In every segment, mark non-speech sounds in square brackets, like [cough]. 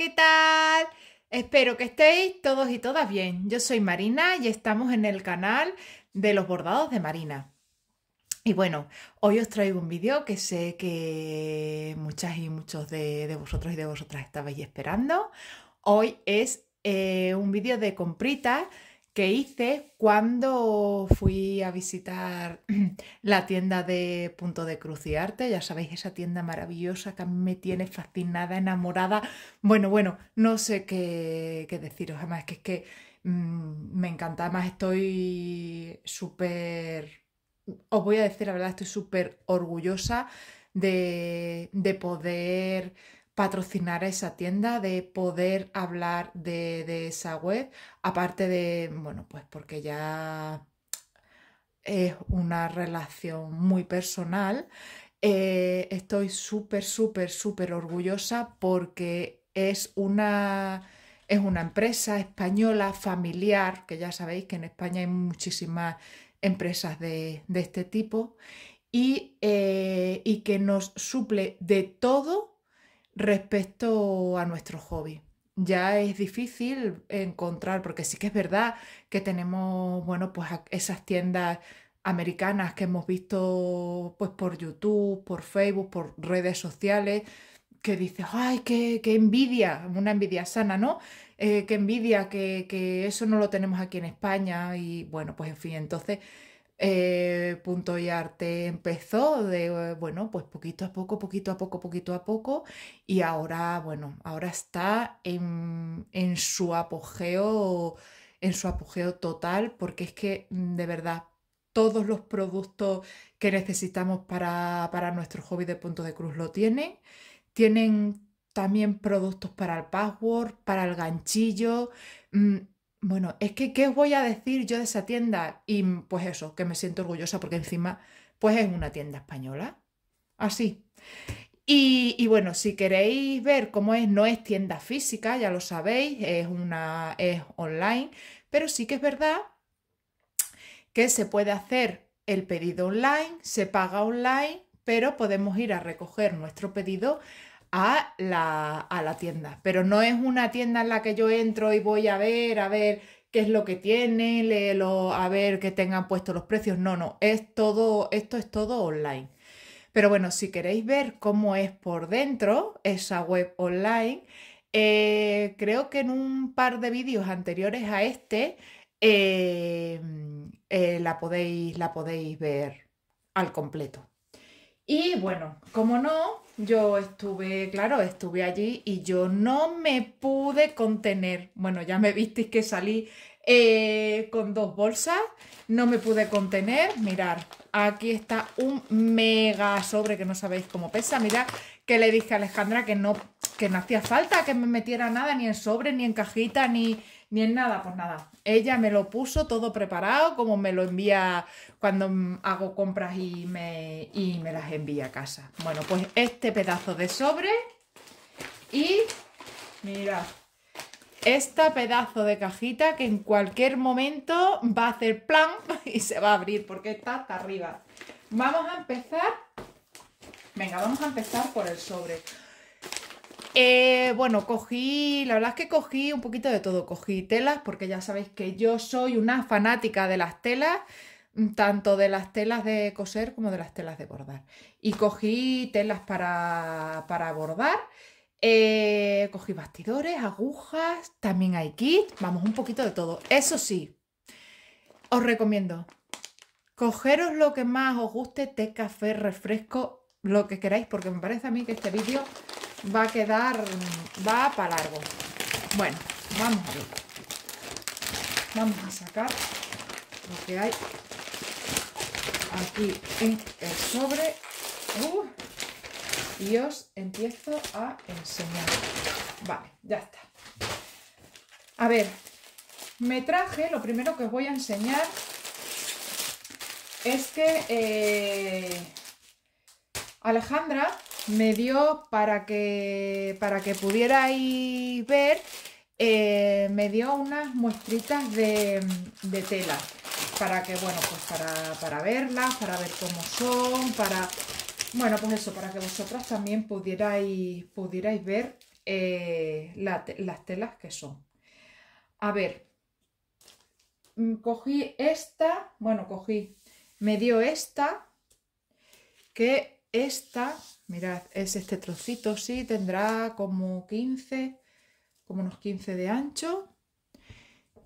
¿qué tal? Espero que estéis todos y todas bien. Yo soy Marina y estamos en el canal de los bordados de Marina. Y bueno, hoy os traigo un vídeo que sé que muchas y muchos de, vosotros y de vosotras estabais esperando. Hoy es eh, un vídeo de compritas que hice cuando fui a visitar [clears throat] la tienda de Punto de Cruz y Arte. Ya sabéis, esa tienda maravillosa que a mí me tiene fascinada, enamorada. Bueno, bueno, no sé qué, deciros, además que es que mm, me encanta, además estoy súper, os voy a decir la verdad, estoy súper orgullosa de, de poder patrocinar a esa tienda, de poder hablar de, esa web, aparte de, bueno, pues porque ya es una relación muy personal. Eh, estoy súper, súper, súper orgullosa porque es una, es una empresa española familiar, que ya sabéis que en España hay muchísimas empresas de, este tipo, y, eh, y que nos suple de todo respecto a nuestro hobby. Ya es difícil encontrar, porque sí que es verdad que tenemos, bueno, pues esas tiendas americanas que hemos visto pues por YouTube, por Facebook, por redes sociales, que dices, ay, qué, envidia, una envidia sana, ¿no? Eh, qué envidia que, que eso no lo tenemos aquí en España y bueno, pues en fin, entonces eh, punto y arte empezó de, bueno, pues poquito a poco, poquito a poco, poquito a poco, y ahora, bueno, ahora está en, su apogeo, en su apogeo total, porque es que mm, de verdad todos los productos que necesitamos para, para nuestro hobby de punto de cruz lo tienen. Tienen también productos para el password, para el ganchillo. Mm, bueno, es que, ¿qué os voy a decir yo de esa tienda? Y pues eso, que me siento orgullosa porque encima, pues es una tienda española. Así. Y, bueno, si queréis ver cómo es, no es tienda física, ya lo sabéis, es una, es online, pero sí que es verdad que se puede hacer el pedido online, se paga online, pero podemos ir a recoger nuestro pedido a la, a la tienda. Pero no es una tienda en la que yo entro y voy a ver, a ver qué es lo que tiene, a ver que tengan puestos los precios. No, no, es todo, esto es todo online. Pero bueno, si queréis ver cómo es por dentro esa web online, eh, creo que en un par de vídeos anteriores a este eh, eh, la, podéis, la podéis ver al completo. Y bueno, como no, yo estuve, claro, estuve allí y yo no me pude contener. Bueno, ya me visteis que salí eh, con dos bolsas, no me pude contener. Mirar, aquí está un mega sobre que no sabéis cómo pesa. Mirad que le dije a Alejandra que no, que no hacía falta que me metiera nada, ni en sobre, ni en cajita, ni, ni en nada, pues nada. Ella me lo puso todo preparado, como me lo envía cuando hago compras y me, y me las envía a casa. Bueno, pues este pedazo de sobre y mirad, este pedazo de cajita que en cualquier momento va a hacer plan [laughs] y se va a abrir porque está hasta arriba. Vamos a empezar, venga, vamos a empezar por el sobre. Eh, bueno, cogí, la verdad es que cogí un poquito de todo. Cogí telas, porque ya sabéis que yo soy una fanática de las telas, mm, tanto de las telas de coser como de las telas de bordar. Y cogí telas para, para bordar. Eh, cogí bastidores, agujas, también hay kit, vamos, un poquito de todo. Eso sí, os recomiendo, cogeros lo que más os guste, té, café, refresco, lo que queráis, porque me parece a mí que este vídeo va a quedar, va para largo. Bueno, vamos a ver. Vamos a sacar lo que hay aquí en el sobre. Uh, y os empiezo a enseñar. Vale, ya está. A ver, me traje, lo primero que os voy a enseñar es que eh, Alejandra me dio para que, para que pudierais ver, eh, me dio unas muestritas de, tela para que, bueno, pues para, para, verlas, para ver cómo son, para, bueno, pues eso, para que vosotras también pudierais, pudierais ver eh, las telas que son. A ver, mm, cogí esta, bueno, cogí, me dio esta, que esta, mirad, es este trocito, sí, tendrá como 15, como unos 15 de ancho.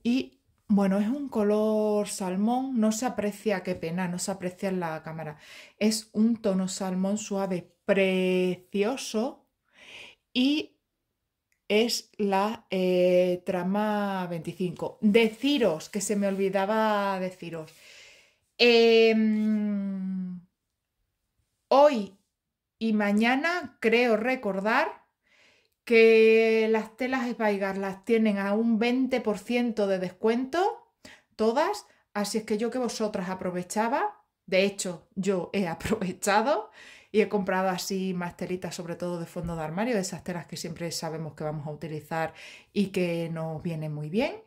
Y bueno, es un color salmón, no se aprecia, qué pena, no se aprecia en la cámara. Es un tono salmón suave, precioso y es la eh, trama 25. Deciros, que se me olvidaba deciros. Em, hoy y mañana creo recordar que las telas Spygar las tienen a un 20% de descuento, todas, así es que yo que vosotras aprovechaba, de hecho yo he [laughs] aprovechado y he comprado así más telitas, sobre todo de fondo de armario, de esas telas que siempre sabemos que vamos a utilizar y que nos vienen muy bien.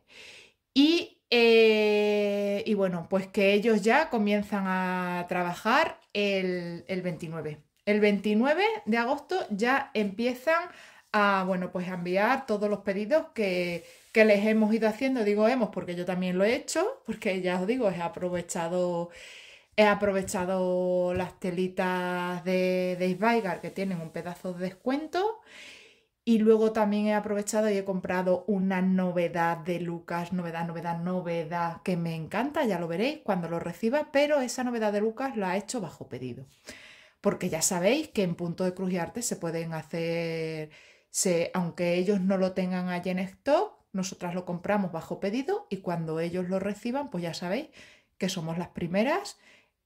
Y, eh, y bueno, pues que ellos ya comienzan a trabajar el, el 29. El 29 de agosto ya empiezan a, bueno, pues enviar todos los pedidos que, les hemos ido haciendo. Digo hemos porque yo también lo he hecho, porque ya os digo, he aprovechado, he aprovechado las telitas de, de que tienen un pedazo de descuento. Y luego también he aprovechado y he comprado una novedad de Lucas, novedad, novedad, novedad, que me encanta, ya lo veréis cuando lo reciba, pero esa novedad de Lucas la he hecho bajo pedido. Porque ya sabéis que en Punto de Cruz y Arte se pueden hacer aunque ellos no lo tengan allí en stock, nosotras lo compramos bajo pedido y cuando ellos lo reciban, pues ya sabéis que somos las primeras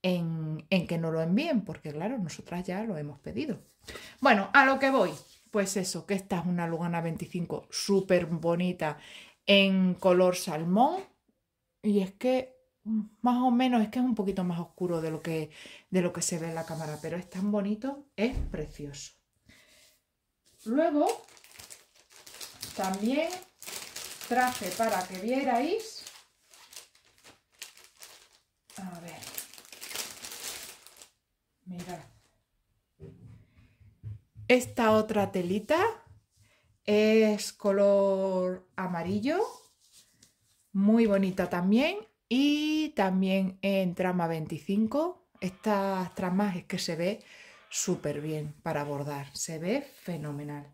en, en que no lo envíen, porque claro, nosotras ya lo hemos pedido. Bueno, a lo que voy, pues eso, que esta es una Lugana 25 súper bonita en color salmón y es que más o menos es que es un poquito más oscuro de lo que, de lo que se ve en la cámara, pero es tan bonito, es precioso. Luego, también traje para que vierais. A ver. Mirad. Esta otra telita es color amarillo. Muy bonita también. Y también en trama 25. Estas tramas es que se ve súper bien para bordar, se ve fenomenal.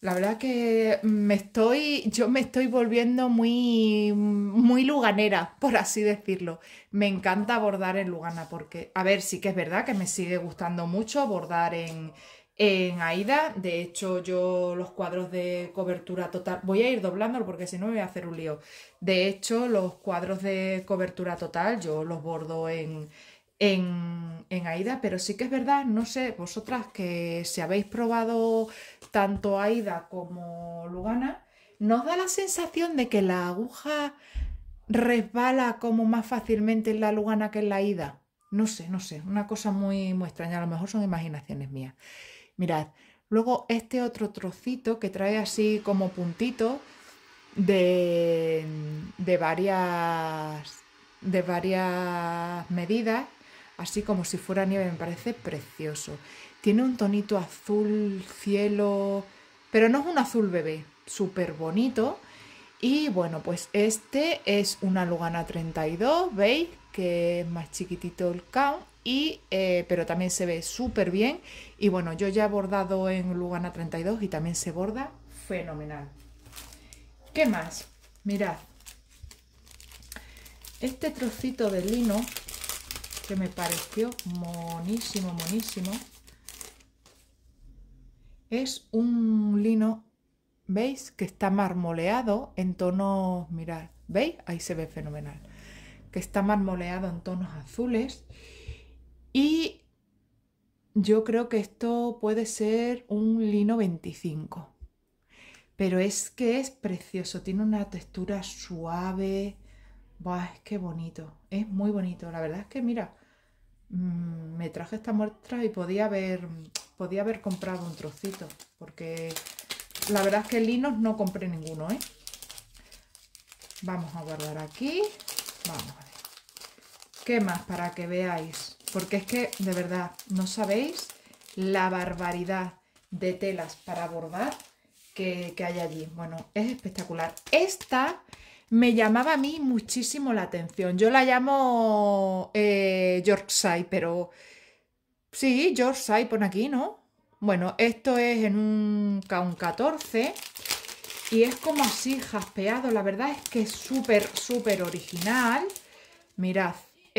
La verdad que me estoy, yo me estoy volviendo muy, muy luganera, por así decirlo. Me encanta bordar en Lugana porque, a ver, sí que es verdad que me sigue gustando mucho bordar en, en Aida. De hecho, yo los cuadros de cobertura total, voy a ir doblándolo porque si no me voy a hacer un lío. De hecho, los cuadros de cobertura total yo los bordo en, en, AIDA, pero sí que es verdad, no sé, vosotras que si habéis probado tanto AIDA como Lugana, ¿nos da la sensación de que la aguja resbala como más fácilmente en la Lugana que en la AIDA? No sé, no sé, una cosa muy, muy extraña, a lo mejor son imaginaciones mías. Mirad, luego este otro trocito que trae así como puntito de, de varias de varias medidas así como si fuera nieve, me parece precioso. Tiene un tonito azul cielo, pero no es un azul bebé, súper bonito. Y bueno, pues este es una Lugana 32, ¿veis? Que es más chiquitito el count, eh, pero también se ve súper bien. Y bueno, yo ya he bordado en Lugana 32 y también se borda fenomenal. ¿Qué más? Mirad. Este trocito de lino que me pareció monísimo, monísimo. Es un lino, ¿veis? Que está marmoleado en tonos, mirad, ¿veis? Ahí se ve fenomenal. Que está marmoleado en tonos azules. Y yo creo que esto puede ser un lino 25. Pero es que es precioso, tiene una textura suave. Buah, es que bonito, es muy bonito. La verdad es que, mira, Mm, me traje esta muestra y podía haber, podía haber comprado un trocito, porque la verdad es que linos no compré ninguno, ¿eh? Vamos a guardar aquí. Vamos a ver. ¿Qué más para que veáis? Porque es que, de verdad, no sabéis la barbaridad de telas para bordar que, hay allí. Bueno, es espectacular. Esta me llamaba a mí muchísimo la atención. Yo la llamo eh, pero sí, Yorkshire pone aquí, ¿no? Bueno, esto es en un Count 14 y es como así jaspeado. La verdad es que es súper, súper original. Mirad,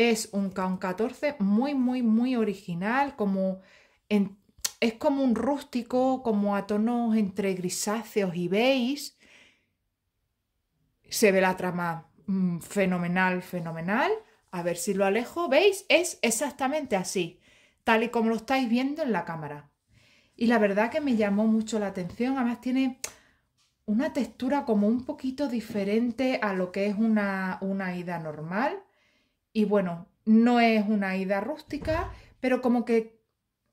es un Count 14 muy, muy, muy original, como es como un rústico, como a tonos entre grisáceos y beige. Se ve la trama mm, fenomenal, fenomenal. A ver si lo alejo. ¿Veis? Es exactamente así, tal y como lo estáis viendo en la cámara. Y la verdad que me llamó mucho la atención. Además tiene una textura como un poquito diferente a lo que es una, una ida normal. Y bueno, no es una ida rústica, pero como que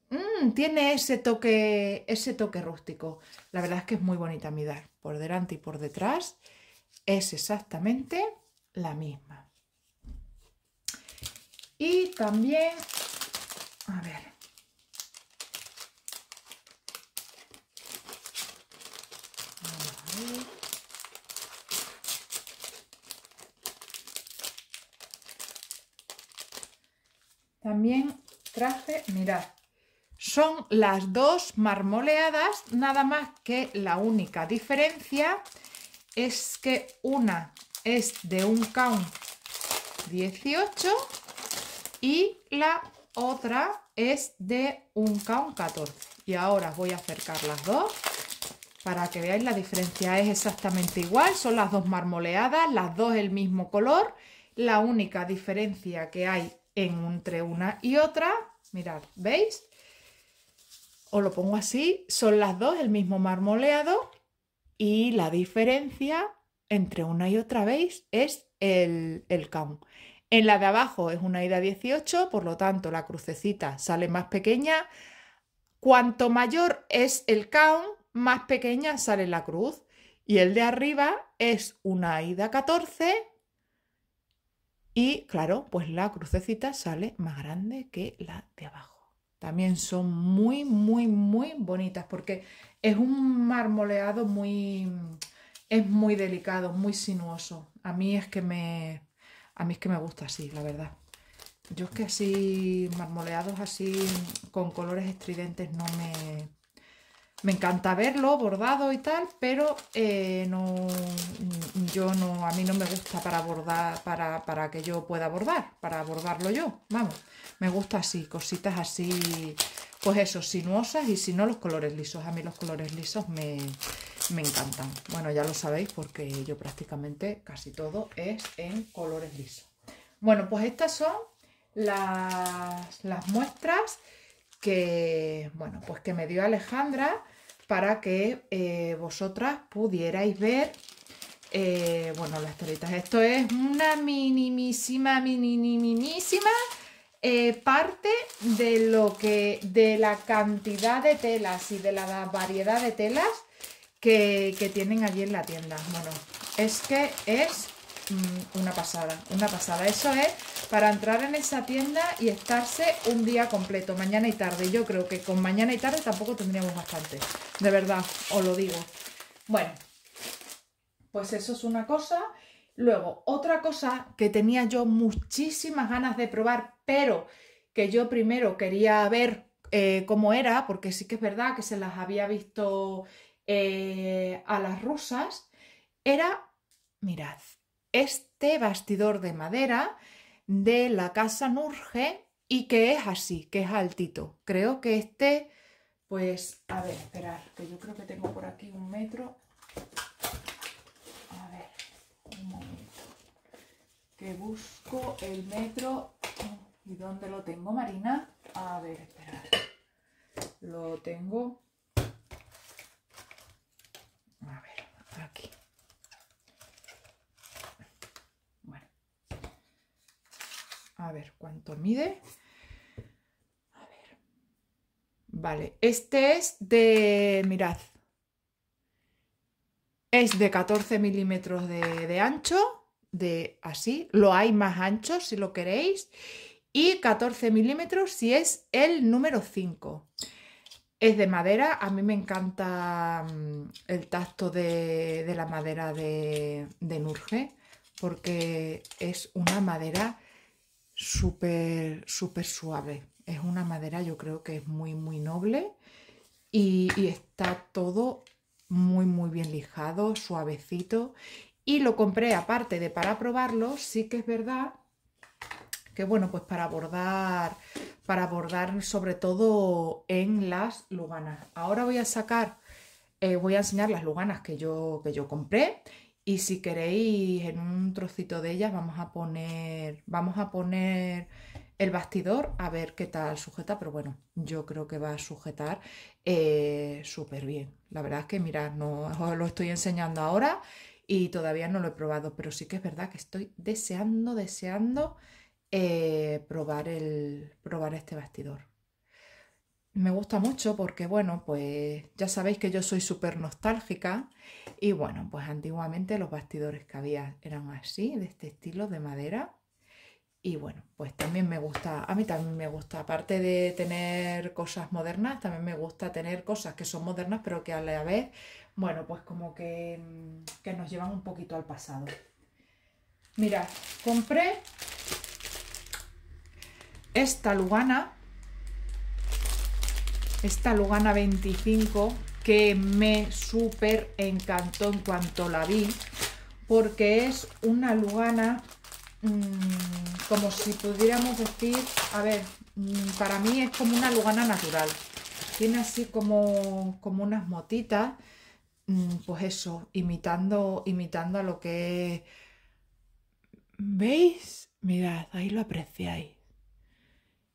Mm, tiene ese toque, ese toque rústico. La verdad es que es muy bonita dar Por delante y por detrás es exactamente la misma. Y también, a ver. También traje, mirad, son las dos marmoleadas, nada más que la única diferencia es que una es de un count 18 y la otra es de un count 14. Y ahora voy a acercar las dos para que veáis la diferencia. Es exactamente igual, son las dos marmoleadas, las dos el mismo color. La única diferencia que hay entre una y otra, mirad, ¿veis? os lo pongo así, son las dos el mismo marmoleado y la diferencia entre una y otra, ¿veis? Es el, el count. En la de abajo es una ida 18, por lo tanto la crucecita sale más pequeña. Cuanto mayor es el count, más pequeña sale la cruz. Y el de arriba es una ida 14 y claro, pues la crucecita sale más grande que la de abajo. También son muy, muy, muy bonitas porque es un marmoleado muy, es muy delicado, muy sinuoso. A mí es que me, a mí es que me gusta así, la verdad. Yo es que así, marmoleados así, con colores estridentes, no me... Me encanta verlo bordado y tal, pero eh, no, yo no, a mí no me gusta para bordar, para, para que yo pueda bordar, para bordarlo yo, vamos. Me gusta así, cositas así, pues eso, sinuosas y si no los colores lisos. A mí los colores lisos me, encantan. Bueno, ya lo sabéis porque yo prácticamente casi todo es en colores lisos. Bueno, pues estas son las, las muestras que, bueno, pues que me dio Alejandra para que eh, vosotras pudierais ver eh, bueno, las toritas. Esto es una minimísima, minimísima eh, parte de lo que, de la cantidad de telas y de la variedad de telas que, tienen allí en la tienda. Bueno, es que es mm, una pasada, una pasada. Eso es para entrar en esa tienda y estarse un día completo, mañana y tarde. Yo creo que con mañana y tarde tampoco tendríamos bastante, de verdad, os lo digo. Bueno, pues eso es una cosa. Luego, otra cosa que tenía yo muchísimas ganas de probar, pero que yo primero quería ver eh, cómo era, porque sí que es verdad que se las había visto eh, a las rusas, era, mirad, este bastidor de madera de la casa Nurge y que es así, que es altito. Creo que este, pues, a ver, esperar, que yo creo que tengo por aquí un metro. que busco el metro. ¿Y dónde lo tengo, Marina? A ver, espera. Lo tengo. A ver, aquí. Bueno. A ver, ¿cuánto mide? Vale, este es de, mirad, es de 14 milímetros de, de ancho de así, lo hay más ancho si lo queréis. Y 14 milímetros si es el número 5. Es de madera, a mí me encanta mm, el tacto de, la madera de, de Nurge porque es una madera súper, súper suave. Es una madera yo creo que es muy, muy noble y, está todo muy, muy bien lijado, suavecito. Y lo compré aparte de para probarlo, sí que es verdad que bueno, pues para bordar, para bordar sobre todo en las luganas. Ahora voy a sacar, eh, voy a enseñar las luganas que yo, que yo compré y si queréis en un trocito de ellas vamos a poner, vamos a poner el bastidor a ver qué tal sujeta, pero bueno, yo creo que va a sujetar eh, súper bien. La verdad es que mirad, no os lo estoy enseñando ahora y todavía no lo he probado, pero sí que es verdad que estoy deseando, deseando eh, probar, el, probar este bastidor. Me gusta mucho porque, bueno, pues ya sabéis que yo soy súper nostálgica y bueno, pues antiguamente los bastidores que había eran así, de este estilo de madera. Y bueno, pues también me gusta, a mí también me gusta, aparte de tener cosas modernas, también me gusta tener cosas que son modernas, pero que a la vez, bueno, pues como que, que nos llevan un poquito al pasado. Mirad, compré esta Lugana esta Lugana 25 que me súper encantó en cuanto la vi, porque es una Lugana mm, como si pudiéramos decir, a ver, mm, para mí es como una Lugana natural. Tiene así como, como unas motitas, mm, pues eso, imitando, imitando a lo que... ¿Veis? Mirad, ahí lo apreciáis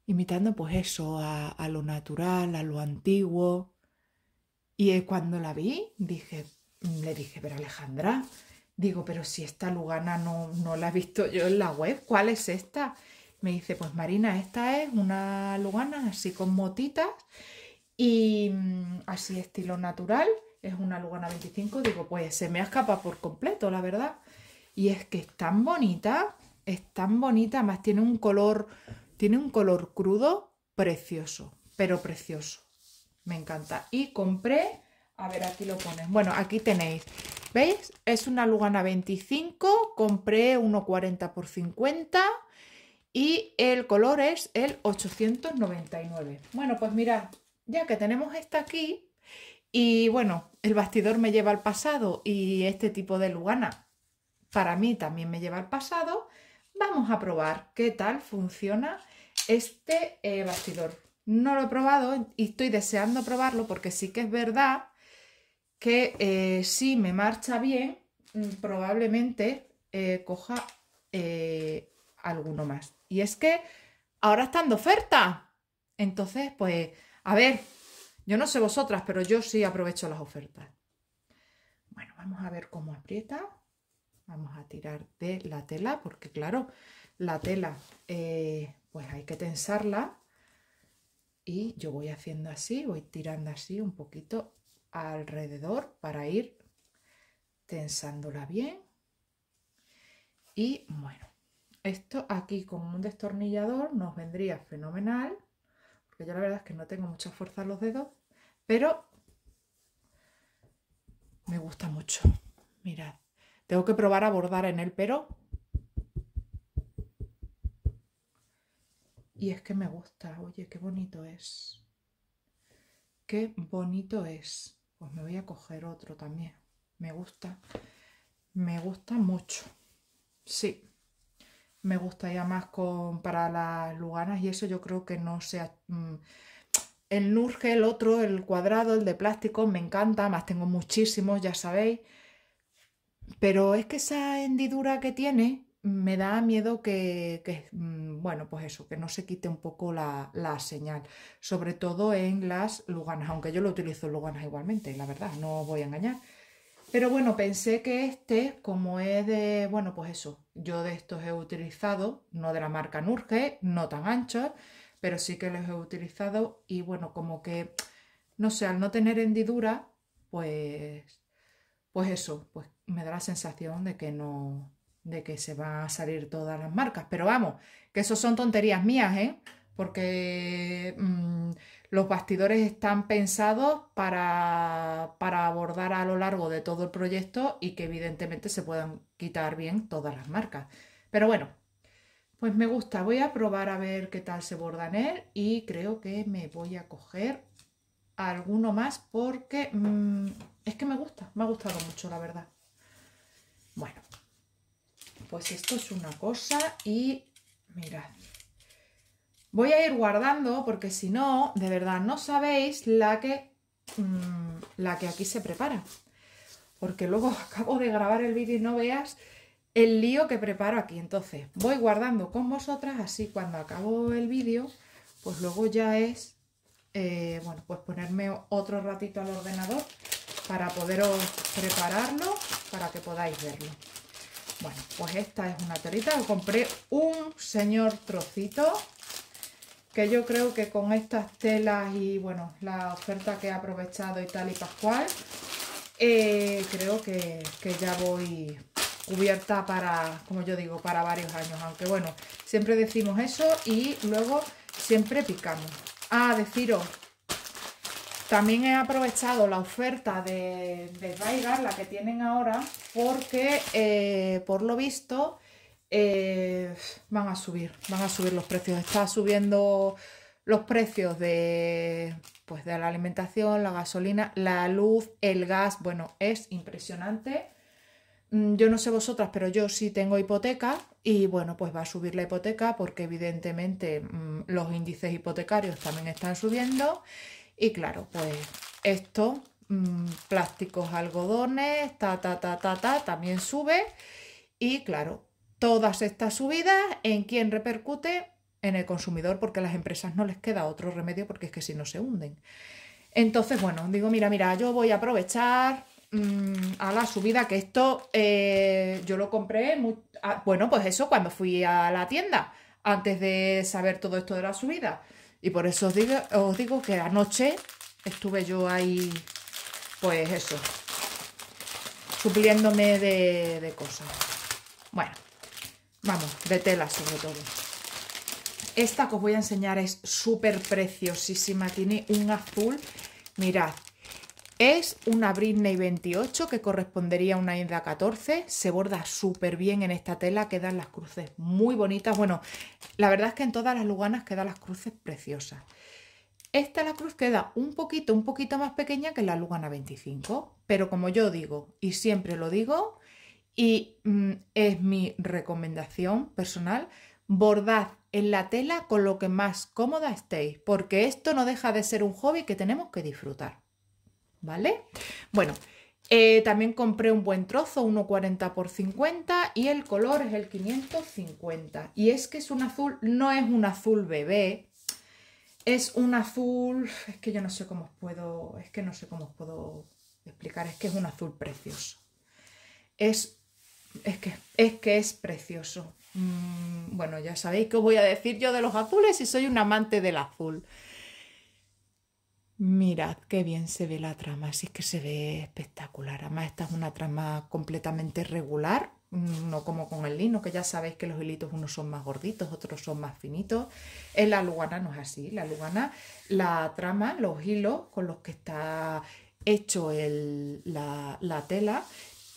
imitando pues eso, a, lo natural, a lo antiguo. Y eh, cuando la vi, dije, le dije, pero Alejandra, digo, pero si esta Lugana no, no la he visto yo en la web, ¿cuál es esta? Me dice, pues Marina, esta es una Lugana así con motitas y mm, así estilo natural, es una Lugana 25, digo, pues se me ha escapado por completo, la verdad. Y es que es tan bonita, es tan bonita, además tiene un color tiene un color crudo precioso, pero precioso. Me encanta. Y compré, a ver, aquí lo ponen. Bueno, aquí tenéis. ¿Veis? Es una Lugana 25. Compré 1,40 por 50. Y el color es el 899. Bueno, pues mirad, ya que tenemos esta aquí, y bueno, el bastidor me lleva al pasado y este tipo de Lugana para mí también me lleva al pasado, vamos a probar qué tal funciona este eh, bastidor. No lo he probado y estoy deseando probarlo porque sí que es verdad que eh, si me marcha bien, mm, probablemente eh, coja alguno más. Y es que ahora están de oferta. Entonces, pues, a ver, yo no sé vosotras, pero yo sí aprovecho las ofertas. Bueno, vamos a ver cómo aprieta. Vamos a tirar de la tela, porque claro, la tela pues hay que tensarla y yo voy haciendo así, voy tirando así un poquito alrededor para ir tensándola bien. Y bueno, esto aquí con un destornillador nos vendría fenomenal, porque yo la verdad es que no tengo mucha fuerza en los dedos, pero me gusta mucho. Mirad, tengo que probar a bordar en él, pero Y es que me gusta, oye, qué bonito es. Qué bonito es. Pues me voy a coger otro también. Me gusta. Me gusta mucho. Sí. Me gusta ya más con, para las luganas y eso yo creo que no sea... Mm, el Nurge, el otro, el cuadrado, el de plástico, me encanta. Más tengo muchísimos, ya sabéis. Pero es que esa hendidura que tiene me da miedo que, mm, bueno, pues eso, que no se quite un poco la, señal, sobre todo en las luganas, aunque yo lo utilizo en luganas igualmente, la verdad, no voy a engañar. Pero bueno, pensé que este, como es de, bueno, pues eso, yo de estos he utilizado, no de la marca Nurge, no tan anchos, pero sí que los he utilizado y bueno, como que, no sé, al no tener hendidura, pues, pues eso, pues me da la sensación de que no, de que se van a salir todas las marcas. Pero vamos, que eso son tonterías mías, ¿eh? porque mm, los bastidores están pensados para, para abordar a lo largo de todo el proyecto y que evidentemente se puedan quitar bien todas las marcas. Pero bueno, pues me gusta. Voy a probar a ver qué tal se borda en él y creo que me voy a coger alguno más porque mm, es que me gusta, me ha gustado mucho la verdad. Bueno, pues esto es una cosa y mirad. Voy a ir guardando porque si no, de verdad, no sabéis la que, mm, la que aquí se prepara. Porque luego [laughs] acabo de grabar el vídeo y no veas el lío que preparo aquí. Entonces, voy guardando con vosotras, así cuando acabo el vídeo, pues luego ya es, eh, bueno, pues ponerme otro ratito al ordenador para poderos prepararlo, para que podáis verlo. Bueno, pues esta es una telita compré un señor trocito, que yo creo que con estas telas y, bueno, la oferta que he aprovechado y tal y pascual, eh, creo que, que ya voy cubierta para, como yo digo, para varios años. Aunque bueno, siempre decimos eso y luego siempre picamos. Ah, deciros, también he aprovechado la oferta de, de la que tienen ahora, porque eh, por lo visto eh, van a subir, van a subir los precios. Está subiendo los precios de, pues, de la alimentación, la gasolina, la luz, el gas. Bueno, es impresionante. Mm, yo no sé vosotras, pero yo sí tengo hipoteca y bueno, pues va a subir la hipoteca porque evidentemente mm, los índices hipotecarios también están subiendo y claro, pues esto, mm, plásticos, algodones, ta, ta, ta, ta, ta, también sube y claro, todas estas subidas, ¿en quién repercute? En el consumidor porque a las empresas no les queda otro remedio porque es que si no se hunden. Entonces, bueno, digo, mira, mira, yo voy a aprovechar Mm, a la subida, que esto eh, yo lo compré, bueno, pues eso cuando fui a la tienda, antes de saber todo esto de la subida. Y por eso os digo, os digo que anoche estuve yo ahí, pues eso, supliéndome de, de cosas. Bueno, vamos, de tela sobre todo. Esta que os voy a enseñar es súper preciosísima, tiene un azul, mirad, es una Britney 28 que correspondería a una Inda 14. Se borda súper bien en esta tela, quedan las cruces muy bonitas. Bueno, la verdad es que en todas las luganas quedan las cruces preciosas. Esta la cruz queda un poquito, un poquito más pequeña que la Lugana 25, pero como yo digo y siempre lo digo y mm, es mi recomendación personal, bordad en la tela con lo que más cómoda estéis, porque esto no deja de ser un hobby que tenemos que disfrutar. ¿Vale? Bueno, eh, también compré un buen trozo, 1,40 por 50 y el color es el 550. Y es que es un azul, no es un azul bebé, es un azul, es que yo no sé cómo os puedo, es que no sé cómo os puedo explicar, es que es un azul precioso. Es, es, que, es, que es precioso. Mm, bueno, ya sabéis que os voy a decir yo de los azules y soy un amante del azul. Mirad qué bien se ve la trama, así que se ve espectacular. Además, esta es una trama completamente regular, no como con el lino, que ya sabéis que los hilitos unos son más gorditos, otros son más finitos. En la lugana no es así. La lugana, la trama, los hilos con los que está hecho la, tela,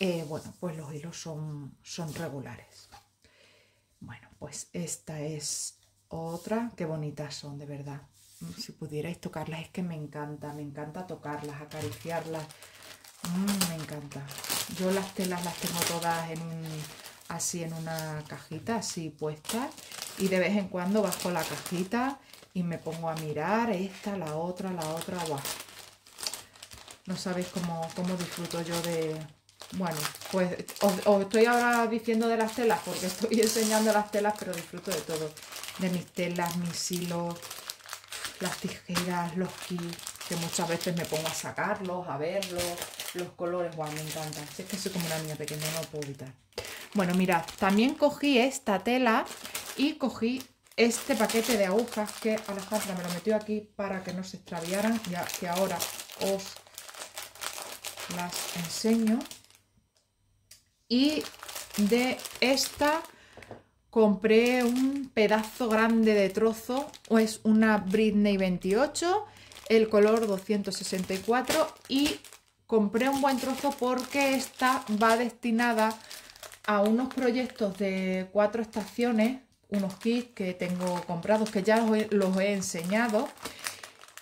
eh, bueno, pues los hilos son, son regulares. Bueno, pues esta es otra. Qué bonitas son, de verdad si pudierais tocarlas, es que me encanta, me encanta tocarlas, acariciarlas, mm, me encanta. Yo las telas las tengo todas en así en una cajita, así puestas, y de vez en cuando bajo la cajita y me pongo a mirar esta, la otra, la otra, guau. No sabéis cómo, cómo disfruto yo de... Bueno, pues os estoy ahora diciendo de las telas porque estoy [laughs] enseñando las telas, pero disfruto de todo. De mis telas, mis hilos, las tijeras, los kits, que muchas veces me pongo a sacarlos, a verlos, los colores, guau, me encanta. es que soy como una niña pequeña, no lo puedo evitar. Bueno, mirad, también cogí esta tela y cogí este paquete de agujas que Alejandra me lo metió aquí para que no se extraviaran, ya que ahora os las enseño. Y de esta compré un pedazo grande de trozo, es una Britney 28, el color 264 y compré un buen trozo porque esta va destinada a unos proyectos de cuatro estaciones, unos kits que tengo comprados que ya los he, enseñado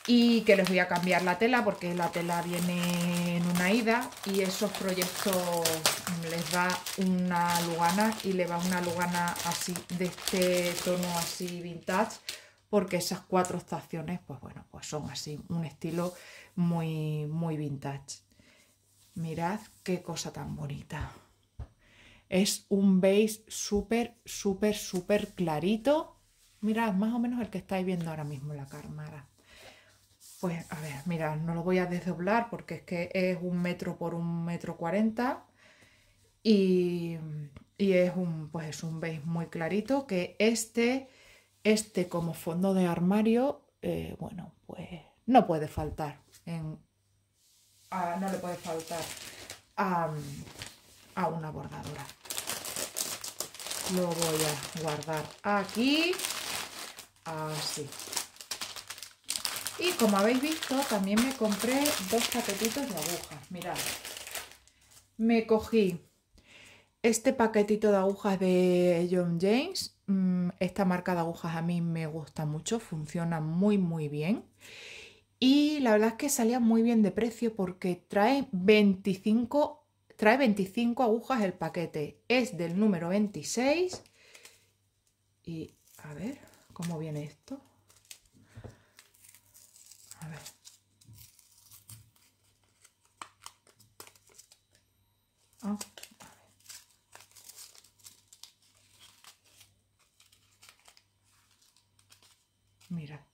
y que les voy a cambiar la tela porque la tela viene en una ida y esos proyectos les va una lugana y le va una lugana así de este tono así vintage porque esas cuatro estaciones pues bueno pues son así un estilo muy muy vintage mirad qué cosa tan bonita es un beige súper, súper, súper clarito. Mirad, más o menos el que estáis viendo ahora mismo la cámara. Pues a ver, mirad, no lo voy a desdoblar porque es que es un metro por un metro cuarenta. Y, es un, pues es un beige muy clarito que este, este como fondo de armario, eh, bueno, pues no puede faltar. No le puede faltar a una bordadora lo voy a guardar aquí así y como habéis visto también me compré dos paquetitos de agujas mirad me cogí este paquetito de agujas de John James mm, esta marca de agujas a mí me gusta mucho funciona muy muy bien y la verdad es que salía muy bien de precio porque trae 25 Trae 25 agujas el paquete. Es del número 26. Y a ver cómo viene esto. Ver. Mira.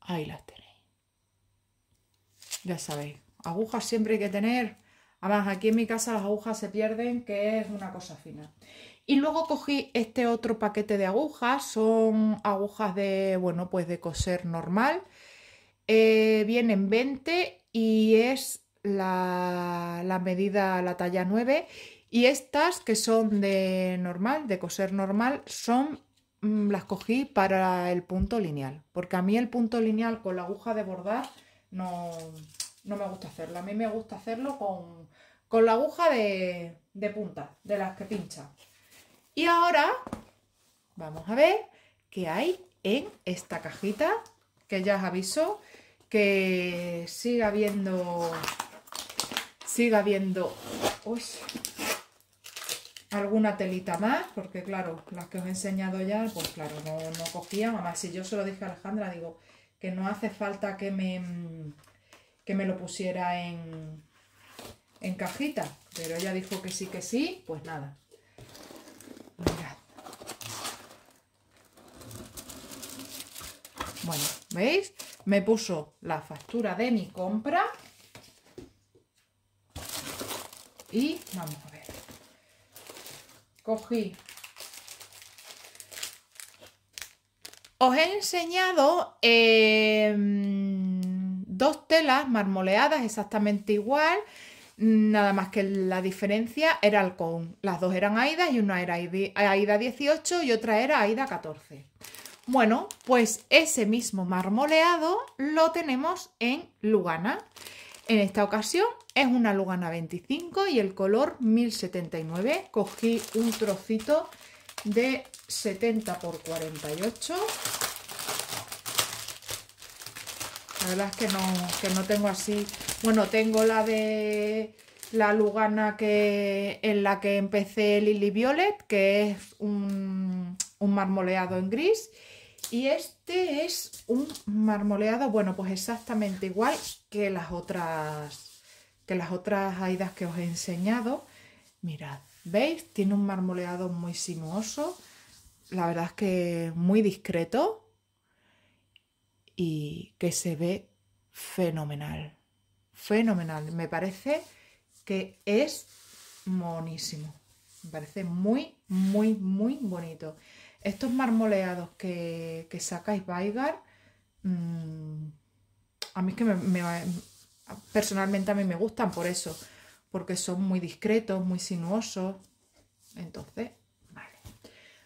Ahí las tenéis. Ya sabéis, agujas siempre hay que tener. Además, aquí en mi casa las agujas se pierden, que es una cosa fina. Y luego cogí este otro paquete de agujas. Son agujas de, bueno, pues de coser normal. Eh, vienen 20 y es la, la medida, la talla 9. Y estas que son de normal, de coser normal, son Mm, las cogí para el punto lineal, porque a mí el punto lineal con la aguja de bordar no, me gusta hacerlo. A mí me gusta hacerlo con, la aguja de, de punta, de las que pincha. Y ahora vamos a ver qué hay en esta cajita, que ya os aviso que siga viendo, siga uy, alguna telita más, porque claro, las que os he enseñado ya, pues claro, no, no cogían. Además, si yo se lo dije a Alejandra, digo que no hace falta que me, que me lo pusiera en, en cajita, pero ella dijo que sí, que sí, pues nada. Mirad. Bueno, ¿veis? Me puso la factura de mi compra y vamos a ver cogí. Os he enseñado em, dos telas marmoleadas exactamente igual, nada más que la diferencia era el con. Las dos eran AIDA y una era AIDA 18 y otra era AIDA 14. Bueno, pues ese mismo marmoleado lo tenemos en Lugana. En esta ocasión es una Lugana 25 y el color 1079. Cogí un trocito de 70 por 48. La verdad es que no, que no tengo así... Bueno, tengo la de la Lugana que, en la que empecé Lily Violet, que es un, un marmoleado en gris. Y este es un marmoleado, bueno, pues exactamente igual que las otras, que las otras aidas que os he enseñado. Mirad, ¿veis? Tiene un marmoleado muy sinuoso. La verdad es que muy discreto y que se ve fenomenal. Fenomenal. Me parece que es monísimo. Me parece muy, muy, muy bonito. Estos marmoleados que, sacáis Baigar, mm, a mí que me, personalmente a mí me gustan por eso, porque son muy discretos, muy sinuosos. Entonces, vale.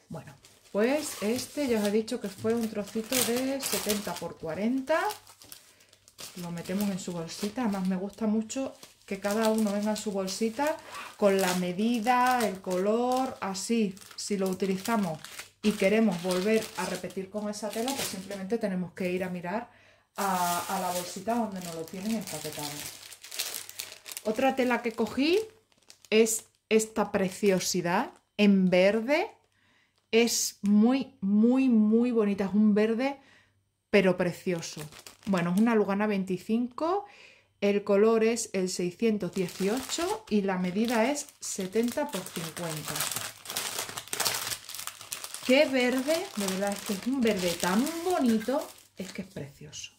Bueno, pues este ya os he dicho que fue un trocito de 70 por 40. Lo metemos en su bolsita. Además me gusta mucho que cada uno venga en su bolsita con la medida, el color, así. Si lo utilizamos y queremos volver a repetir con esa tela, pues simplemente tenemos que ir a mirar a, la bolsita donde nos lo tienen empaquetado. Otra tela que cogí es esta preciosidad en verde. Es muy, muy, muy bonita. Es un verde, pero precioso. Bueno, es una Lugana 25. El color es el 618 y la medida es 70 por 50. Qué verde, de verdad, es que es un verde tan bonito, es que es precioso.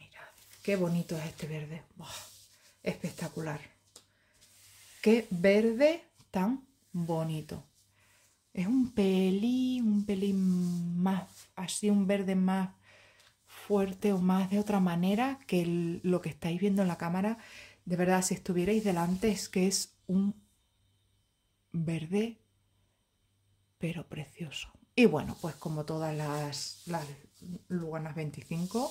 Mirad, qué bonito es este verde. espectacular. Qué verde tan bonito. Es un pelín, un pelín más, así un verde más fuerte o más de otra manera que lo que estáis viendo en la cámara. De verdad, si estuvierais delante, es que es un verde pero precioso. Y bueno, pues como todas las, las Luganas 25,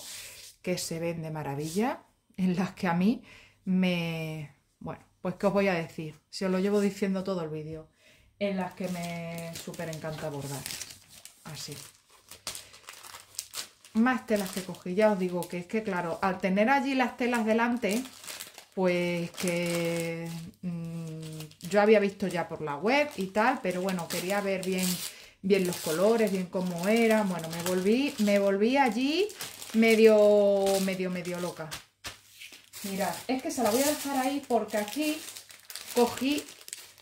que se ven de maravilla, en las que a mí me... Bueno, pues qué os voy a decir, si os lo llevo diciendo todo el vídeo, en las que me súper encanta bordar. Así. Más telas que cogí, ya os digo que es que claro, al tener allí las telas delante, pues que mm, yo había visto ya por la web y tal, pero bueno, quería ver bien, bien los colores, bien cómo eran. Bueno, me volví, me volví allí medio, medio, medio loca. Mirad, es que se la voy a dejar ahí porque aquí cogí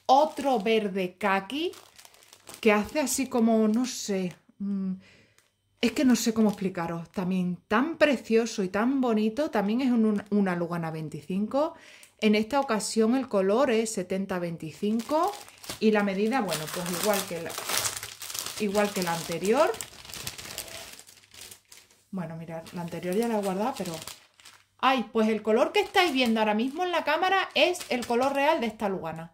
otro verde kaki que hace así como, no sé, mm, es que no sé cómo explicaros. También tan precioso y tan bonito. También es una Lugana 25. En esta ocasión el color es 70-25 y la medida, bueno, pues igual que la, igual que la anterior. Bueno, mirad, la anterior ya la he guardado, pero... Ay, pues el color que estáis viendo ahora mismo en la cámara es el color real de esta Lugana.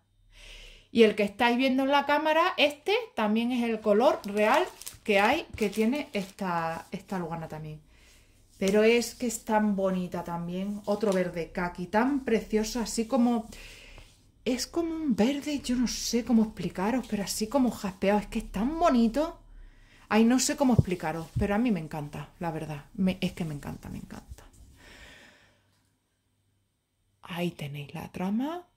Y el que estáis viendo en la cámara, este también es el color real que hay que tiene esta, esta Lugana también. Pero es que es tan bonita también. Otro verde kaki, tan precioso, así como... Es como un verde, yo no sé cómo explicaros, pero así como jaspeado. Es que es tan bonito. Ay, no sé cómo explicaros, pero a mí me encanta, la verdad. es que me encanta, me encanta. Ahí tenéis la trama.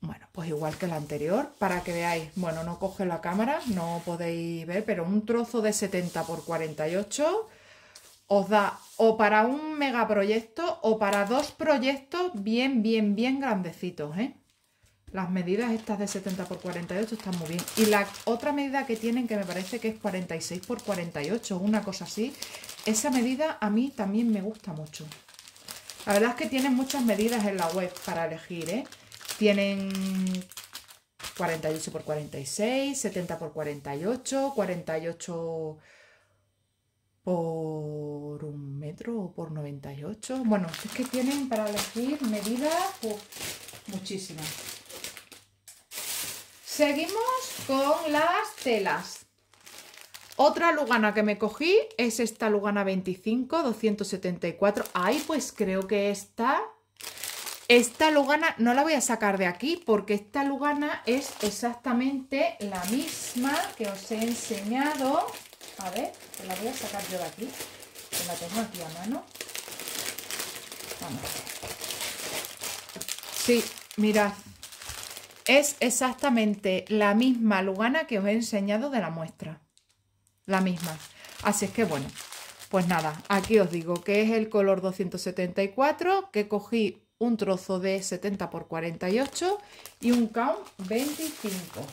Bueno, pues igual que la anterior, para que veáis, bueno, no coge la cámara, no podéis ver, pero un trozo de 70 por 48 os da o para un megaproyecto o para dos proyectos bien, bien, bien grandecitos, ¿eh? Las medidas estas de 70 por 48 están muy bien. Y la otra medida que tienen, que me parece que es 46 por 48, una cosa así, esa medida a mí también me gusta mucho. La verdad es que tienen muchas medidas en la web para elegir, ¿eh? Tienen 48 por 46, 70 por 48, 48 por un metro o por 98. Bueno, es que tienen para elegir medidas muchísimas. Seguimos con las telas. Otra Lugana que me cogí es esta Lugana 25, 274. Ay, pues creo que esta esta Lugana no la voy a sacar de aquí porque esta Lugana es exactamente la misma que os he enseñado. A ver, la voy a sacar yo de aquí. Que la tengo aquí a mano. Vamos. Sí, mirad. Es exactamente la misma Lugana que os he enseñado de la muestra. La misma. Así es que bueno, pues nada, aquí os digo que es el color 274 que cogí un trozo de 70 por 48 y un count 25.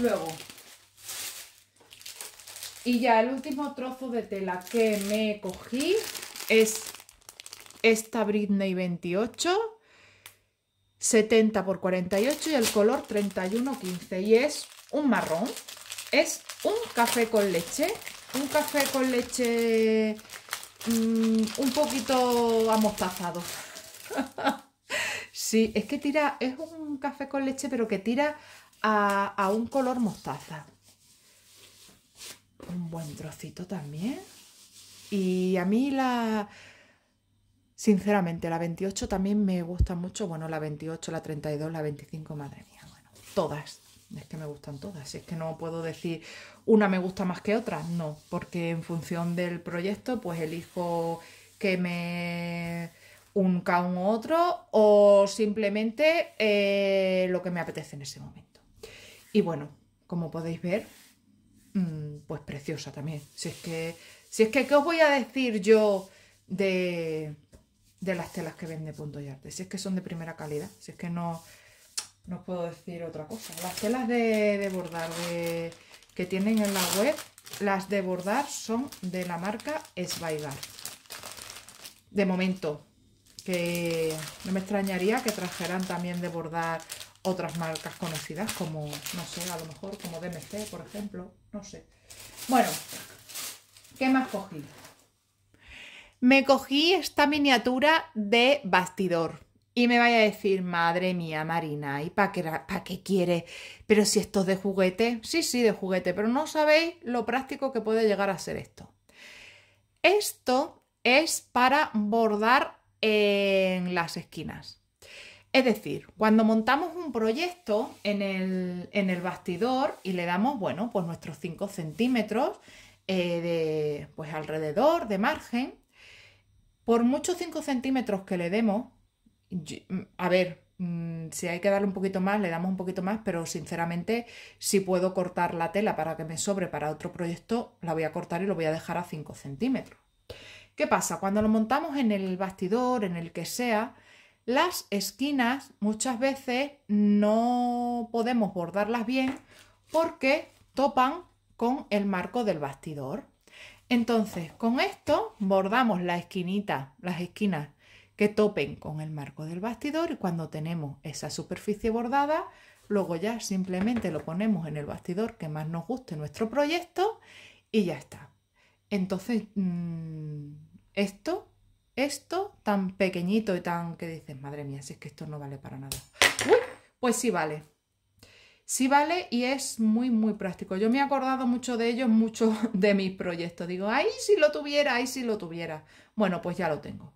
Luego, y ya el último trozo de tela que me cogí es esta Britney 28, 70 por 48 y el color 3115 y es un marrón. Es un café con leche, un café con leche mm, un poquito amostazado. Sí, es que tira, es un café con leche, pero que tira a, a un color mostaza. Un buen trocito también. Y a mí la... Sinceramente, la 28 también me gusta mucho. Bueno, la 28, la 32, la 25, madre mía. Bueno, todas. Es que me gustan todas. Es que no puedo decir una me gusta más que otra. No, porque en función del proyecto, pues elijo que me un un u otro o simplemente eh, lo que me apetece en ese momento. Y bueno, como podéis ver, mm, pues preciosa también. Si es que si es que, ¿qué os voy a decir yo de, las telas que vende Punto y Arte? Si es que son de primera calidad, si es que no, no puedo decir otra cosa. Las telas de, bordar que tienen en la web, las de bordar son de la marca Svaigar. De momento, no me extrañaría que trajeran también de bordar otras marcas conocidas como, no sé, a lo mejor como DMC, por ejemplo, no sé. Bueno, ¿Qué más cogí? Me cogí esta miniatura de bastidor. Y me vaya a decir, madre mía, Marina, ¿y para qué, pa qué quiere? Pero si esto es de juguete, sí, sí, de juguete, pero no sabéis lo práctico que puede llegar a ser esto. Esto es para bordar en las esquinas. Es decir, cuando montamos un proyecto en el, en el bastidor y le damos, bueno, pues nuestros 5 centímetros, eh, de pues alrededor de margen, por muchos 5 centímetros que le demos, a ver, mm, si hay que darle un poquito más, le damos un poquito más, pero sinceramente, si puedo cortar la tela para que me sobre para otro proyecto, la voy a cortar y lo voy a dejar a 5 centímetros. ¿Qué pasa? Cuando lo montamos en el bastidor, en el que sea, las esquinas muchas veces no podemos bordarlas bien porque topan con el marco del bastidor. Entonces, con esto bordamos la esquinita, las esquinas que topen con el marco del bastidor y cuando tenemos esa superficie bordada, luego ya simplemente lo ponemos en el bastidor que más nos guste nuestro proyecto y ya está. Entonces, mm, esto, esto tan pequeñito y tan que dices, madre mía, si es que esto no vale para nada. pues sí vale. Sí vale y es muy, muy práctico. Yo me he acordado mucho de ellos, mucho [laughs] de mis proyectos. Digo, ay, si lo tuviera, ay, si lo tuviera. Bueno, pues ya lo tengo.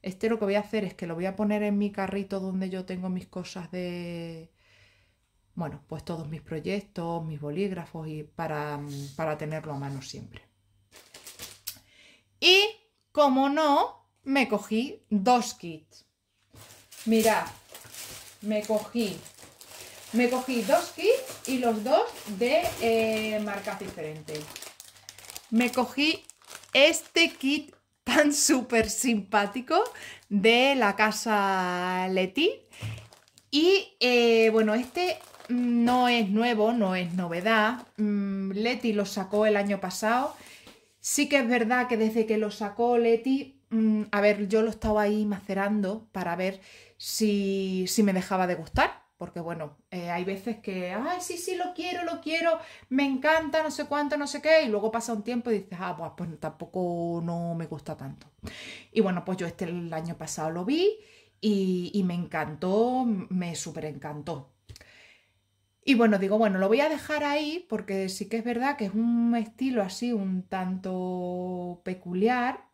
Este lo que voy a hacer es que lo voy a poner en mi carrito donde yo tengo mis cosas de... Bueno, pues todos mis proyectos, mis bolígrafos y para, para tenerlo a mano siempre. Y, como no, me cogí dos kits. Mirad, me cogí me cogí dos kits y los dos de eh, marcas diferentes. Me cogí este kit tan súper simpático de la casa Leti. Y eh, bueno, este no es nuevo, no es novedad. Mm, Leti lo sacó el año pasado. Sí que es verdad que desde que lo sacó Leti, mm, a ver, yo lo estaba ahí macerando para ver si, si me dejaba de gustar porque bueno, eh, hay veces que, ay, sí, sí, lo quiero, lo quiero, me encanta, no sé cuánto, no sé qué, y luego pasa un tiempo y dices, ah, pues, pues tampoco no me gusta tanto. Y bueno, pues yo este el año pasado lo vi y, me encantó, me súper encantó. Y bueno, digo, bueno, lo voy a dejar ahí porque sí que es verdad que es un estilo así un tanto peculiar.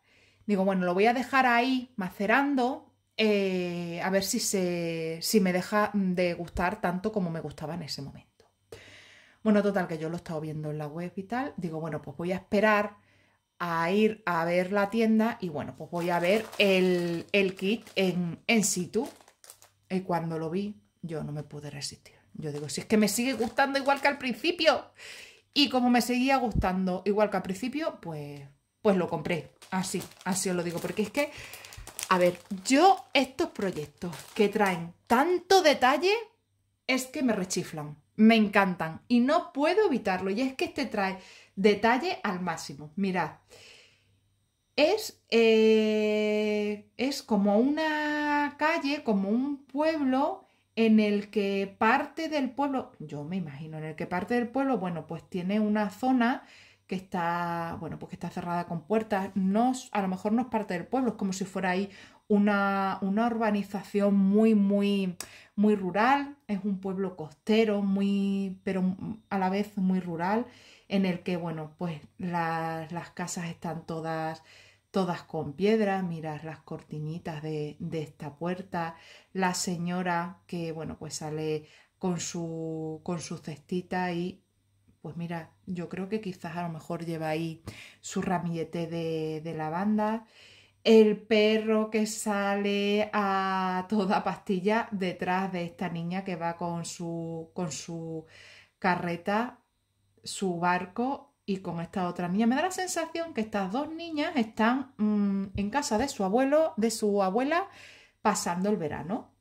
Digo, bueno, lo voy a dejar ahí macerando eh, a ver si, se, si me deja de gustar tanto como me gustaba en ese momento. Bueno, total, que yo lo he estado viendo en la web y tal. Digo, bueno, pues voy a esperar a ir a ver la tienda y bueno, pues voy a ver el, kit en, en situ. Y cuando lo vi, yo no me pude resistir. Yo digo, si es que me sigue gustando igual que al principio. Y como me seguía gustando igual que al principio, pues, pues lo compré. Así, así os lo digo. Porque es que a ver, yo estos proyectos que traen tanto detalle es que me rechiflan, me encantan y no puedo evitarlo. Y es que este trae detalle al máximo. Mirad, es, eh, es como una calle, como un pueblo en el que parte del pueblo, yo me imagino, en el que parte del pueblo, bueno, pues tiene una zona que está, bueno, pues que está cerrada con puertas. No, a lo mejor no es parte del pueblo, es como si fuera ahí una, una urbanización muy, muy, muy rural. Es un pueblo costero, muy, pero a la vez muy rural, en el que, bueno, pues las casas están todas todas con piedra, mirad las cortinitas de, de, esta puerta, la señora que, bueno, pues sale con su, con su cestita y pues mira, yo creo que quizás a lo mejor lleva ahí su ramillete de, de lavanda. El perro que sale a toda pastilla detrás de esta niña que va con su, con su carreta, su barco y con esta otra niña. Me da la sensación que estas dos niñas están mmm, en casa de su abuelo, de su abuela, pasando el verano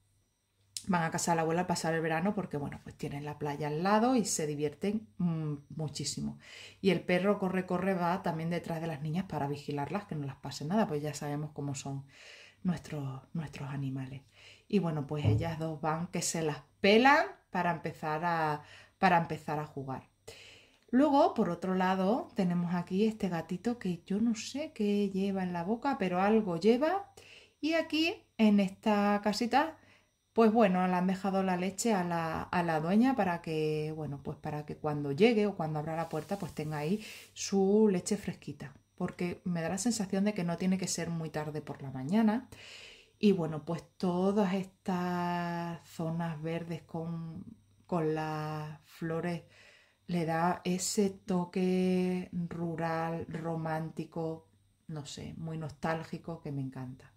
van a casa de la abuela a pasar el verano porque, bueno, pues tienen la playa al lado y se divierten mmm, muchísimo. Y el perro corre, corre, va también detrás de las niñas para vigilarlas, que no las pase nada, pues ya sabemos cómo son nuestros, nuestros animales. Y bueno, pues ellas dos van que se las pelan para empezar a, para empezar a jugar. Luego, por otro lado, tenemos aquí este gatito que yo no sé qué lleva en la boca, pero algo lleva. Y aquí, en esta casita, pues bueno, le han dejado la leche a la, a la, dueña para que, bueno, pues para que cuando llegue o cuando abra la puerta, pues tenga ahí su leche fresquita. Porque me da la sensación de que no tiene que ser muy tarde por la mañana. Y bueno, pues todas estas zonas verdes con, con las flores le da ese toque rural, romántico, no sé, muy nostálgico que me encanta.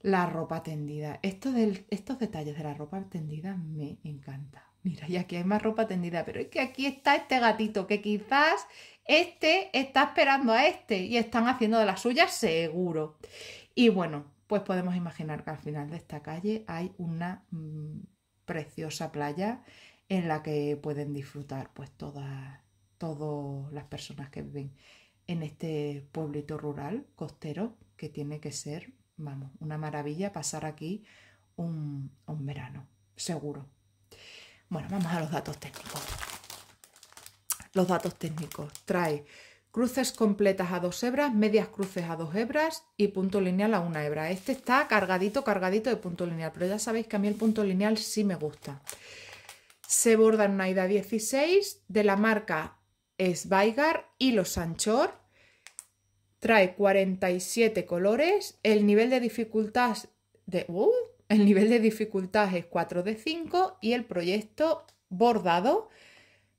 La ropa tendida. Estos detalles de la ropa tendida me encanta. Mira, y aquí hay más ropa tendida, pero es que aquí está este gatito que quizás este está esperando a este y están haciendo de las suyas seguro. Y bueno, pues podemos imaginar que al final de esta calle hay una mmm, preciosa playa en la que pueden disfrutar pues todas, todas las personas que viven en este pueblito rural costero que tiene que ser vamos, una maravilla pasar aquí un, un verano, seguro. Bueno, vamos a los datos técnicos. Los datos técnicos. Trae cruces completas a dos hebras, medias cruces a dos hebras y punto lineal a una hebra. Este está cargadito, cargadito de punto lineal, pero ya sabéis que a mí el punto lineal sí me gusta. Se borda en una ida 16 de la marca Sveigar y los Anchor Trae 47 colores. El nivel de dificultad de, uh, el nivel de dificultad es 4 de 5 y el proyecto bordado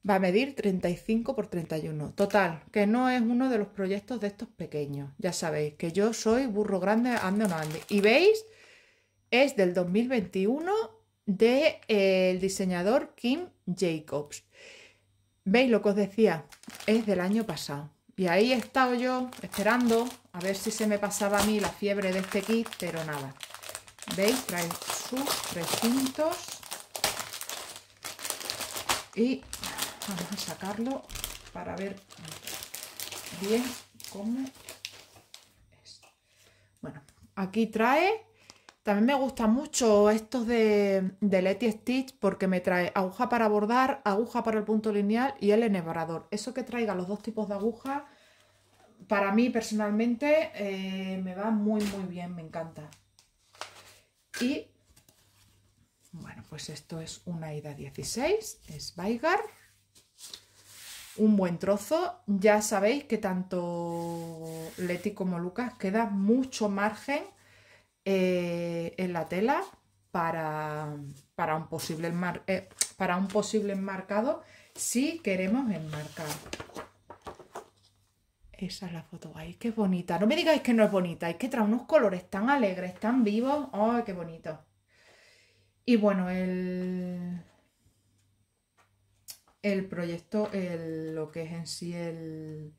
va a medir 35 por 31. Total, que no es uno de los proyectos de estos pequeños. Ya sabéis que yo soy burro grande, ande o no ande. Y veis, es del 2021 del de, eh, diseñador Kim Jacobs. ¿Veis lo que os decía? Es del año pasado. Y ahí he estado yo esperando a ver si se me pasaba a mí la fiebre de este kit, pero nada. ¿Veis? Trae sus recintos. Y vamos a sacarlo para ver bien cómo es. Bueno, aquí trae también me gusta mucho estos de, de Leti Stitch porque me trae aguja para bordar, aguja para el punto lineal y el enhebrador. Eso que traiga los dos tipos de aguja, para mí personalmente eh, me va muy muy bien, me encanta. Y bueno, pues esto es una ida 16, es Baigar. Un buen trozo. Ya sabéis que tanto Leti como Lucas queda mucho margen eh, en la tela para, para, un posible eh, para un posible enmarcado si queremos enmarcar. Esa es la foto ¡Ay, qué bonita! No me digáis que no es bonita, es que trae unos colores tan alegres, tan vivos. ¡Ay, qué bonito! Y bueno, el, el proyecto, lo que es en sí el,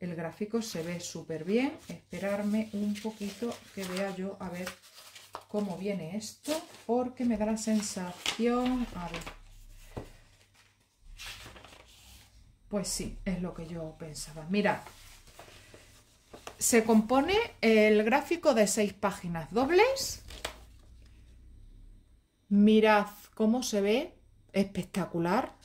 el gráfico se ve súper bien. Esperarme un poquito que vea yo a ver cómo viene esto, porque me da la sensación... A ver. Pues sí, es lo que yo pensaba. Mira, se compone el gráfico de seis páginas dobles. Mirad cómo se ve espectacular.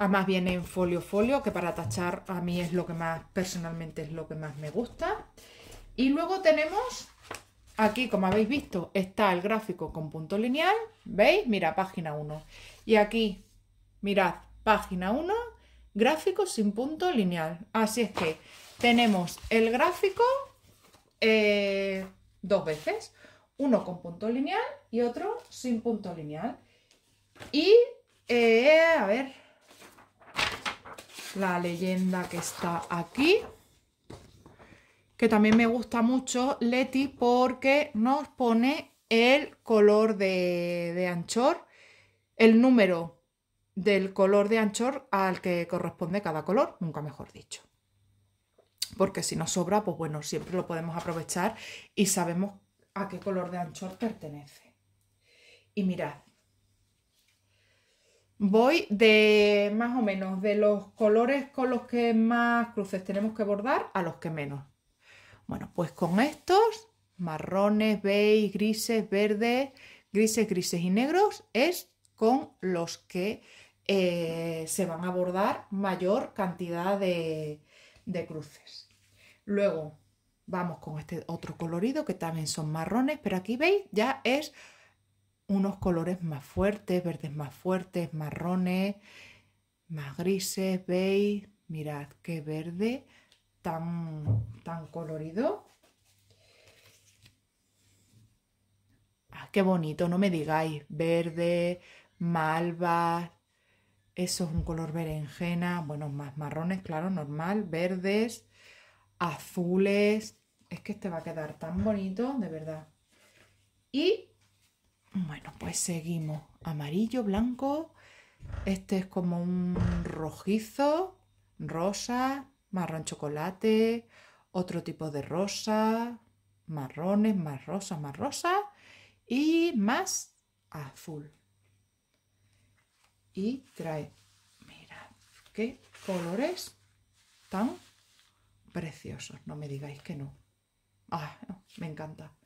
Además viene en folio folio, que para tachar a mí es lo que más, personalmente es lo que más me gusta. Y luego tenemos, aquí como habéis visto, está el gráfico con punto lineal. ¿Veis? Mira, página 1. Y aquí, mirad, página 1, gráfico sin punto lineal. Así es que tenemos el gráfico eh, dos veces. Uno con punto lineal y otro sin punto lineal. Y, eh, a ver, la leyenda que está aquí, que también me gusta mucho, Leti, porque nos pone el color de, anchor, el número del color de anchor al que corresponde cada color, nunca mejor dicho. Porque si nos sobra, pues bueno, siempre lo podemos aprovechar y sabemos a qué color de anchor pertenece. Y mirad, Voy de más o menos de los colores con los que más cruces tenemos que bordar a los que menos. Bueno, pues con estos marrones, beige, grises, verdes, grises, grises y negros es con los que eh, se van a bordar mayor cantidad de, de cruces. Luego vamos con este otro colorido que también son marrones, pero aquí veis ya es unos colores más fuertes, verdes más fuertes, marrones, más grises, veis, mirad qué verde tan, tan colorido. Ah, qué bonito, no me digáis, verde, malva, eso es un color berenjena, bueno, más marrones, claro, normal, verdes, azules, es que este va a quedar tan bonito, de verdad. Y bueno, pues seguimos. Amarillo, blanco. Este es como un rojizo, rosa, marrón chocolate, otro tipo de rosa, marrones, más rosa, más rosa y más azul. Y trae, mira, qué colores tan preciosos. No me digáis que no. Ah, me encanta.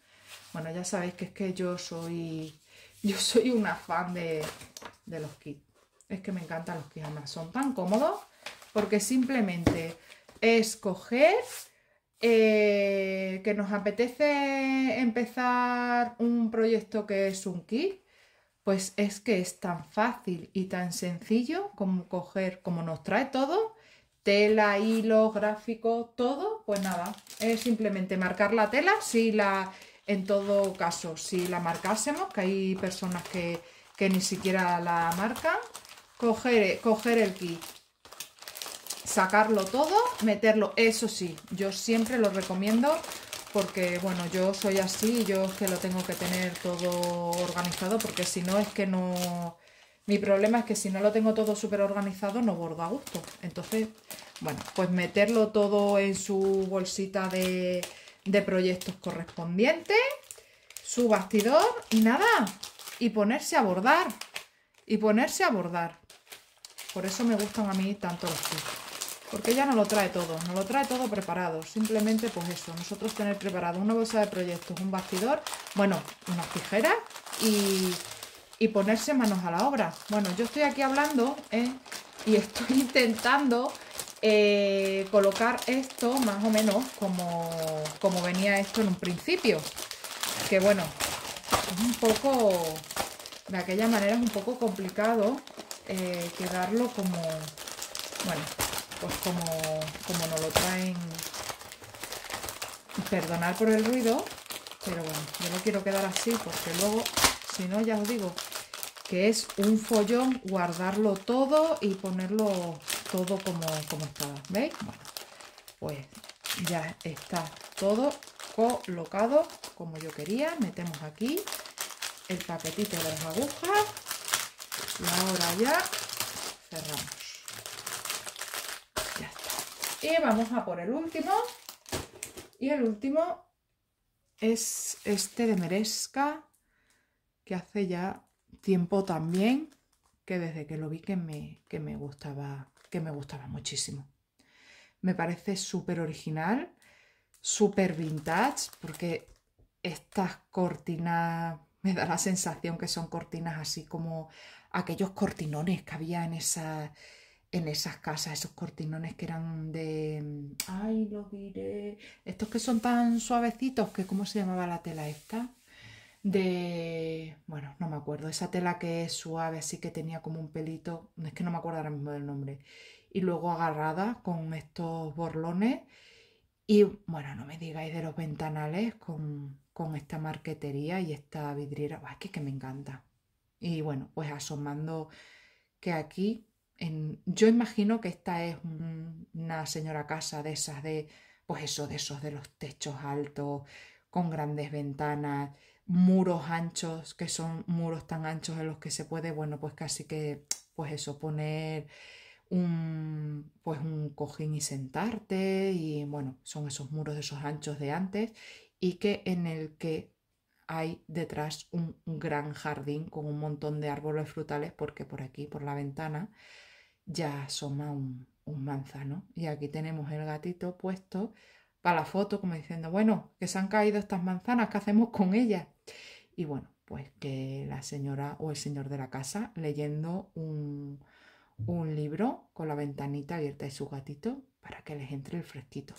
Bueno, ya sabéis que es que yo soy, yo soy una fan de, los kits. Es que me encantan los kits, además son tan cómodos porque simplemente es coger eh, que nos apetece empezar un proyecto que es un kit, pues es que es tan fácil y tan sencillo como coger, como nos trae todo, tela, hilo, gráfico, todo, pues nada, es simplemente marcar la tela, si la en todo caso, si la marcásemos, que hay personas que, ni siquiera la marcan, coger, coger el kit, sacarlo todo, meterlo, eso sí, yo siempre lo recomiendo porque, bueno, yo soy así, yo es que lo tengo que tener todo organizado porque si no es que no... Mi problema es que si no lo tengo todo súper organizado no bordo a gusto. Entonces, bueno, pues meterlo todo en su bolsita de, de proyectos correspondientes, su bastidor y nada, y ponerse a bordar, y ponerse a bordar. Por eso me gustan a mí tanto los kits. Porque ella no lo trae todo, no lo trae todo preparado. Simplemente, pues eso, nosotros tener preparado una bolsa de proyectos, un bastidor, bueno, unas tijeras y, y ponerse manos a la obra. Bueno, yo estoy aquí hablando ¿eh? y estoy [laughs] intentando eh, colocar esto más o menos como, como venía esto en un principio. Que bueno, es un poco, de aquella manera es un poco complicado eh, quedarlo como, bueno, pues como, como nos lo traen, perdonar por el ruido, pero bueno, yo no quiero quedar así porque luego, si no, ya os digo, que es un follón guardarlo todo y ponerlo todo como, como estaba. ¿Veis? Bueno, pues ya está todo colocado como yo quería. Metemos aquí el paquetito de las agujas y ahora ya cerramos. Ya está. Y vamos a por el último. Y el último es este de Meresca que hace ya tiempo también que desde que lo vi que me, que me gustaba que me gustaba muchísimo. Me parece súper original, súper vintage, porque estas cortinas me da la sensación que son cortinas así como aquellos cortinones que había en, en esas casas, esos cortinones que eran de... Ay, lo diré. Estos que son tan suavecitos, que ¿cómo se llamaba la tela esta? De... Bueno, no me acuerdo. Esa tela que es suave, así que tenía como un pelito. Es que no me acuerdo ahora mismo del nombre. Y luego agarrada con estos borlones. Y bueno, no me digáis de los ventanales con, con esta marquetería y esta vidriera. es que, que me encanta. Y bueno, pues asomando que aquí yo imagino que esta es una señora casa de esas de, pues eso, de esos de los techos altos, con grandes ventanas, muros anchos, que son muros tan anchos en los que se puede, bueno, pues casi que, pues eso, poner un, pues un cojín y sentarte, y bueno, son esos muros de esos anchos de antes, y que en el que hay detrás un gran jardín con un montón de árboles frutales, porque por aquí, por la ventana, ya asoma un, manzano. Y aquí tenemos el gatito puesto para la foto, como diciendo, bueno, que se han caído estas manzanas, ¿qué hacemos con ellas? Y bueno, pues que la señora o el señor de la casa leyendo un, un libro con la ventanita abierta y su gatito para que les entre el fresquito.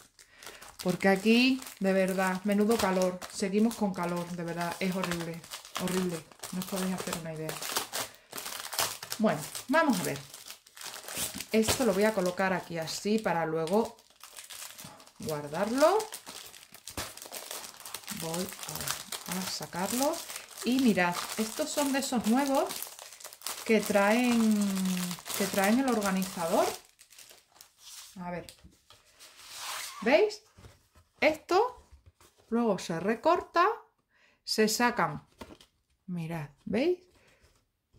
Porque aquí, de verdad, menudo calor. Seguimos con calor, de verdad, es horrible, horrible. No os podéis hacer una idea. Bueno, vamos a ver. Esto lo voy a colocar aquí así para luego guardarlo. Voy a, sacarlo. Y mirad, estos son de esos nuevos que traen, que traen el organizador. A ver. ¿Veis? Esto luego se recorta, se sacan. Mirad, ¿veis?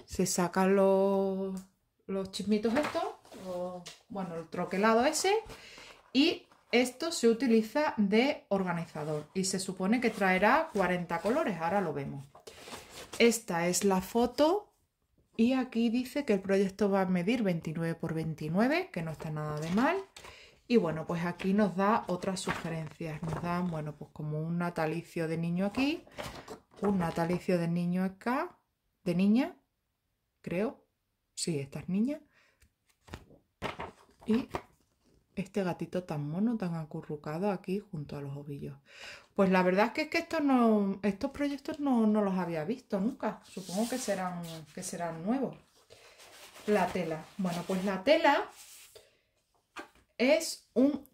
Se sacan los, los chismitos estos bueno, el troquelado ese. Y esto se utiliza de organizador y se supone que traerá 40 colores, ahora lo vemos. Esta es la foto y aquí dice que el proyecto va a medir 29 por 29, que no está nada de mal. Y bueno, pues aquí nos da otras sugerencias. Nos dan, bueno, pues como un natalicio de niño aquí, un natalicio de niño acá, de niña, creo. Sí, esta es niña. Y este gatito tan mono, tan acurrucado aquí junto a los ovillos. Pues la verdad es que, es que estos, no, estos proyectos no, no, los había visto nunca. Supongo que serán, que serán nuevos. La tela. Bueno, pues la tela es un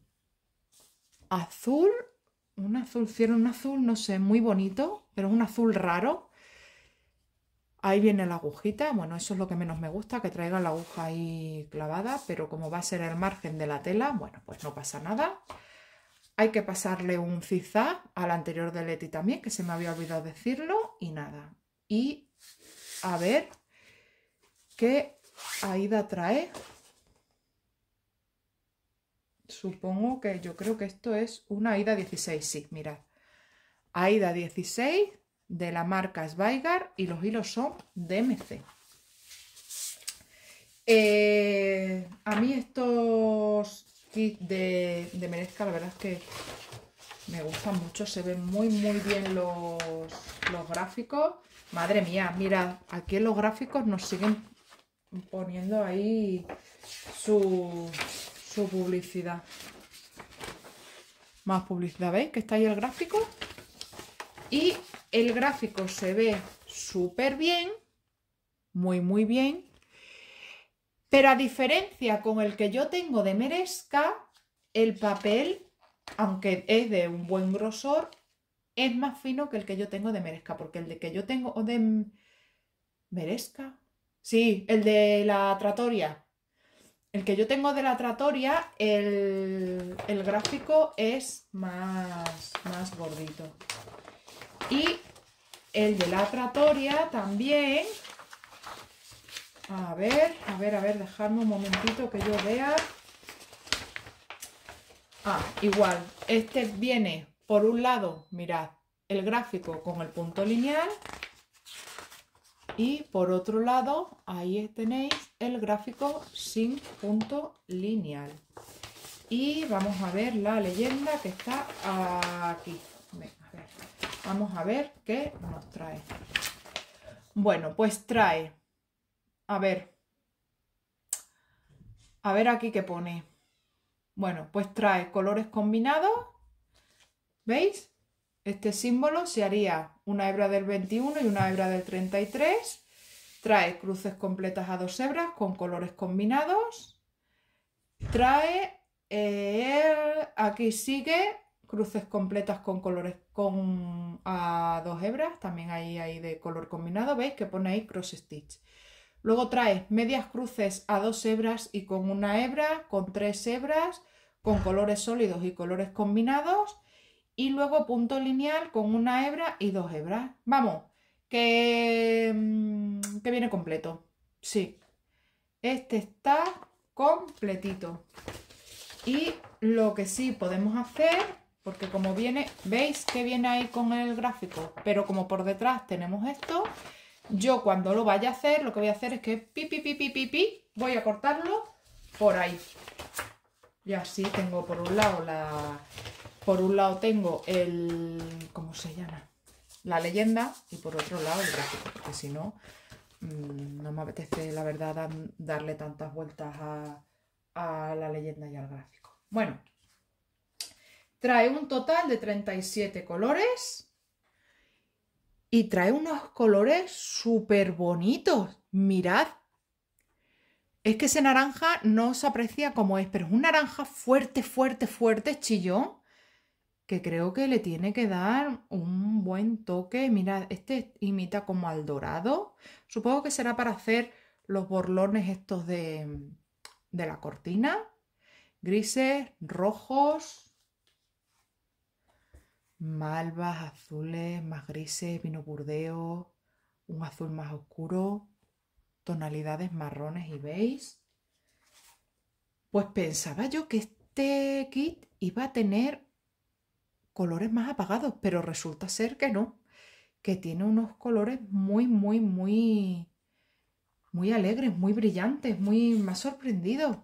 azul, un azul cielo, un azul, no sé, muy bonito, pero es un azul raro. Ahí viene la agujita, bueno, eso es lo que menos me gusta, que traiga la aguja ahí clavada, pero como va a ser el margen de la tela, bueno, pues no pasa nada. Hay que pasarle un zigzag al anterior de Leti también, que se me había olvidado decirlo, y nada. Y a ver qué Aida trae. Supongo que yo creo que esto es una Aida 16, sí, mirad. Aida 16 de la marca Sveigar y los hilos son DMC. Eh, a mí estos kits de, de Merezca, la verdad es que me gustan mucho, se ven muy muy bien los, los gráficos. Madre mía, mira, aquí en los gráficos nos siguen poniendo ahí su, su publicidad. Más publicidad, ¿veis? Que está ahí el gráfico. Y el gráfico se ve súper bien, muy, muy bien. Pero a diferencia con el que yo tengo de Merezca, el papel, aunque es de un buen grosor, es más fino que el que yo tengo de Merezca. Porque el de que yo tengo de Merezca, sí, el de la Tratoria. El que yo tengo de la Tratoria, el, el gráfico es más, más gordito. Y el de la tratoria también. A ver, a ver, a ver, dejadme un momentito que yo vea. Ah, igual, este viene por un lado, mirad, el gráfico con el punto lineal y por otro lado, ahí tenéis el gráfico sin punto lineal. Y vamos a ver la leyenda que está aquí. Vamos a ver qué nos trae. Bueno, pues trae, a ver, A ver aquí qué pone. Bueno, pues trae colores combinados. ¿Veis? Este símbolo se haría una hebra del 21 y una hebra del 33. Trae cruces completas a dos hebras con colores combinados. Trae, eh, aquí sigue, cruces completas con colores con a dos hebras, también hay ahí de color combinado, veis que pone ahí cross stitch. Luego trae medias cruces a dos hebras y con una hebra, con tres hebras, con colores sólidos y colores combinados y luego punto lineal con una hebra y dos hebras. Vamos, que, mm, que viene completo. Sí, este está completito. Y lo que sí podemos hacer, porque como viene, veis que viene ahí con el gráfico, pero como por detrás tenemos esto, yo cuando lo vaya a hacer, lo que voy a hacer es que pi, pi, pi, pi, pi, pi voy a cortarlo por ahí. Y así tengo por un lado la, por un lado tengo el, ¿cómo se llama? La leyenda y por otro lado el gráfico, porque si no, mm, no me apetece, la verdad, darle tantas vueltas a, a la leyenda y al gráfico. Bueno, trae un total de 37 colores y trae unos colores súper bonitos. Mirad. Es que ese naranja no se aprecia como es, pero es un naranja fuerte, fuerte, fuerte, chillón que creo que le tiene que dar un buen toque. Mirad, este imita como al dorado. Supongo que será para hacer los borlones estos de, de la cortina. Grises, rojos, malvas, azules, más grises, vino burdeo, un azul más oscuro, tonalidades marrones y beige. Pues pensaba yo que este kit iba a tener colores más apagados, pero resulta ser que no, que tiene unos colores muy, muy, muy, muy alegres, muy brillantes, muy más sorprendidos.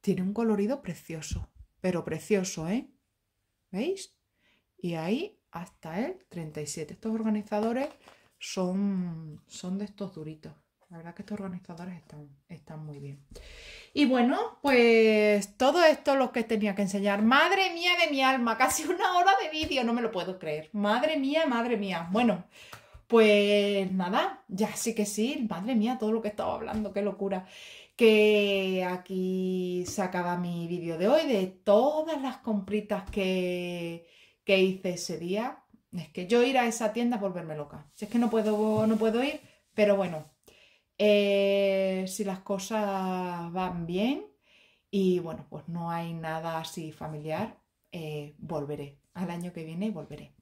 Tiene un colorido precioso, pero precioso, ¿eh? ¿Veis? Y ahí hasta el 37. Estos organizadores son, son de estos duritos. La verdad que estos organizadores están, están muy bien. Y bueno, pues todo esto es lo que tenía que enseñar. Madre mía de mi alma, casi una hora de vídeo, no me lo puedo creer. Madre mía, madre mía. Bueno, pues nada, ya sí que sí, madre mía, todo lo que estaba hablando, qué locura. Que aquí se acaba mi vídeo de hoy, de todas las compritas que, que hice ese día. Es que yo ir a esa tienda es volverme loca. Si es que no puedo, no puedo ir, pero bueno, eh, si las cosas van bien y bueno, pues no hay nada así familiar, eh, volveré. Al año que viene volveré.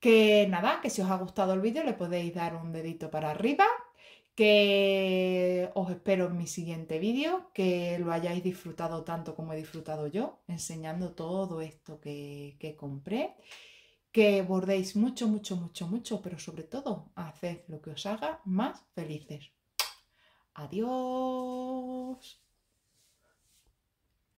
Que nada, que si os ha gustado el vídeo le podéis dar un dedito para arriba, que os espero en mi siguiente vídeo, que lo hayáis disfrutado tanto como he disfrutado yo, enseñando todo esto que, que compré que bordéis mucho, mucho, mucho, mucho, pero sobre todo haced lo que os haga más felices. Adiós.